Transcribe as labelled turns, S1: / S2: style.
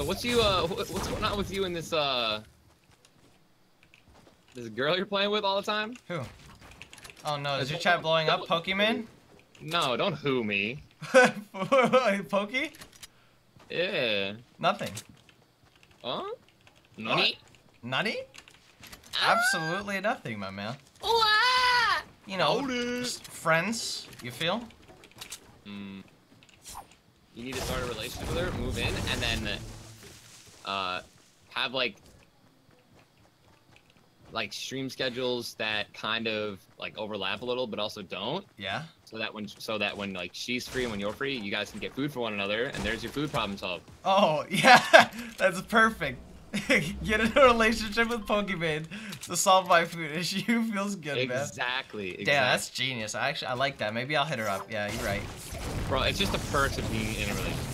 S1: So what's you uh what's going on with you and this uh this girl you're playing with all the time?
S2: Who? Oh no, is your chat blowing up, Pokimane?
S1: No, don't who me.
S2: Pokey?
S1: Yeah.
S2: Nothing.
S1: Huh? Nani?
S2: Nutty? Absolutely nothing, my man. You know, just friends, you feel?
S1: Mm. You need to start a relationship with her, move in, and then uh have like like stream schedules that kind of like overlap a little but also don't.
S2: Yeah?
S1: So that when so that when like she's free and when you're free, you guys can get food for one another and there's your food problem solved.
S2: Oh, yeah, that's perfect. Get in a relationship with Pokimane to solve my food issue. Feels good, man.
S1: Exactly. exactly.
S2: Damn, that's genius. I actually I like that. Maybe I'll hit her up. Yeah, you're right.
S1: Bro, it's just a perk of being in a relationship.